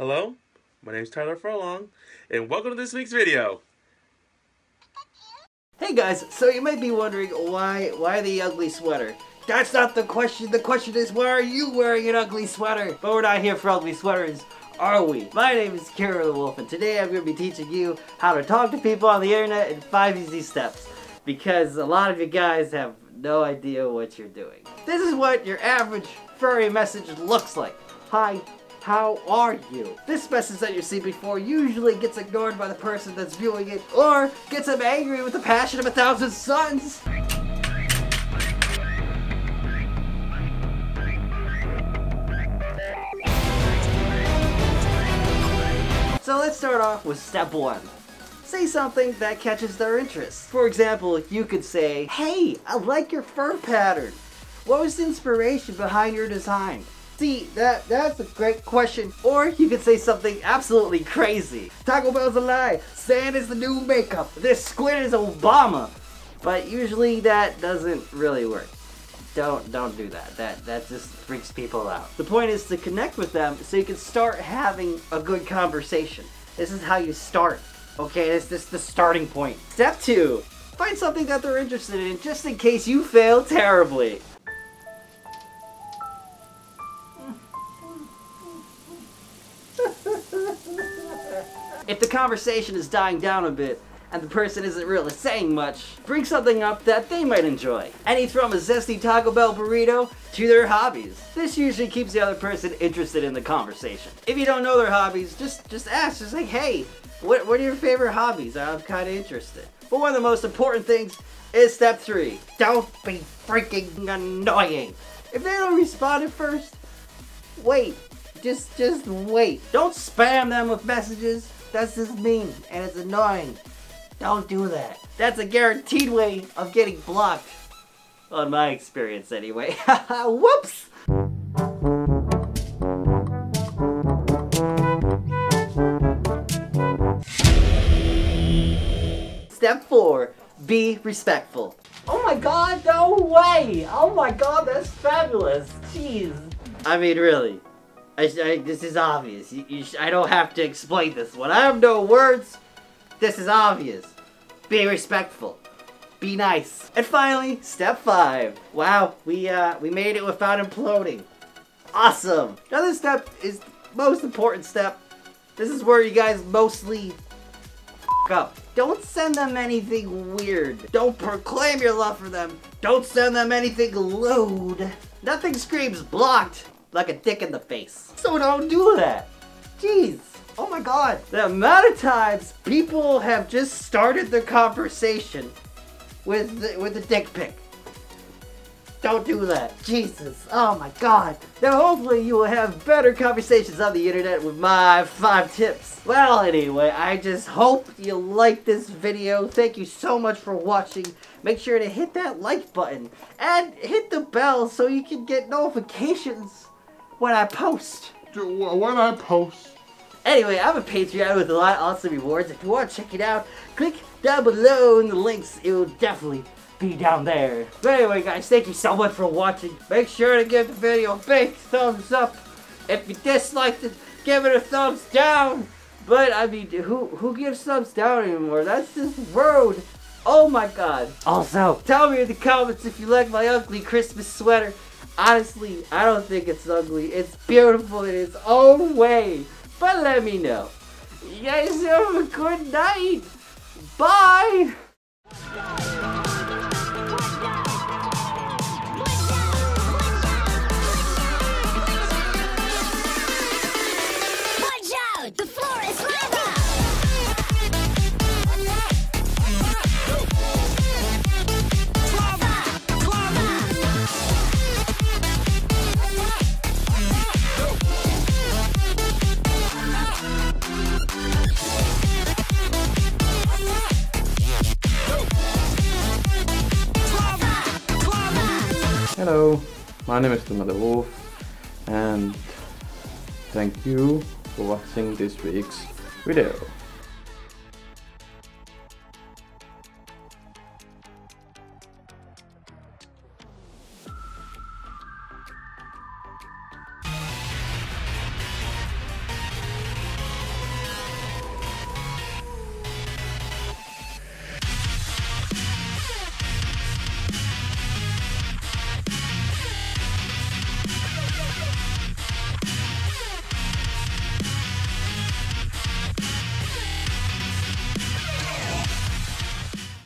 Hello, my name is Tyler Furlong, and welcome to this week's video. Hey guys, so you might be wondering why why the ugly sweater? That's not the question. The question is why are you wearing an ugly sweater? But we're not here for ugly sweaters, are we? My name is Kero the Wolf, and today I'm going to be teaching you how to talk to people on the internet in five easy steps. Because a lot of you guys have no idea what you're doing. This is what your average furry message looks like. Hi, how are you? This message that you see before usually gets ignored by the person that's viewing it or gets them angry with the passion of a thousand suns. So let's start off with step one. Say something that catches their interest. For example, you could say, Hey, I like your fur pattern. What was the inspiration behind your design? See, that that's a great question. Or you could say something absolutely crazy. Taco Bell's a lie. Sand is the new makeup. This squid is Obama. But usually that doesn't really work. Don't don't do that. That that just freaks people out. The point is to connect with them so you can start having a good conversation. This is how you start. Okay, this, this is the starting point. Step two, find something that they're interested in just in case you fail terribly. If the conversation is dying down a bit, and the person isn't really saying much, bring something up that they might enjoy. Any from a zesty Taco Bell burrito to their hobbies. This usually keeps the other person interested in the conversation. If you don't know their hobbies, just just ask, just like, hey, what, what are your favorite hobbies? I'm kind of interested. But one of the most important things is step three. Don't be freaking annoying. If they don't respond at first, wait. Just, just wait. Don't spam them with messages. That's just mean and it's annoying. Don't do that. That's a guaranteed way of getting blocked. On my experience, anyway. Whoops! Step four, be respectful. Oh my god, no way! Oh my god, that's fabulous! Jeez. I mean, really. I, I, this is obvious. You, you I don't have to explain this one. I have no words. This is obvious. Be respectful. Be nice. And finally, step five. Wow, we uh, we made it without imploding. Awesome. Another step is most important step. This is where you guys mostly up. Don't send them anything weird. Don't proclaim your love for them. Don't send them anything lewd. Nothing screams blocked like a dick in the face. So don't do that. Jeez. Oh my god. The amount of times people have just started their conversation with the, with a dick pic. Don't do that. Jesus. Oh my god. Now hopefully you will have better conversations on the internet with my five tips. Well anyway, I just hope you like this video. Thank you so much for watching. Make sure to hit that like button. And hit the bell so you can get notifications when I post. When I post. Anyway, I'm a Patreon with a lot of awesome rewards. If you want to check it out, click down below in the links. It will definitely be down there. But anyway, guys, thank you so much for watching. Make sure to give the video a big thumbs up. If you disliked it, give it a thumbs down. But, I mean, who, who gives thumbs down anymore? That's just rude. Oh my god. Also, tell me in the comments if you like my ugly Christmas sweater. Honestly, I don't think it's ugly. It's beautiful in its own way. But let me know. You guys have a good night. Bye. Hello, my name is the Wolf and thank you for watching this week's video.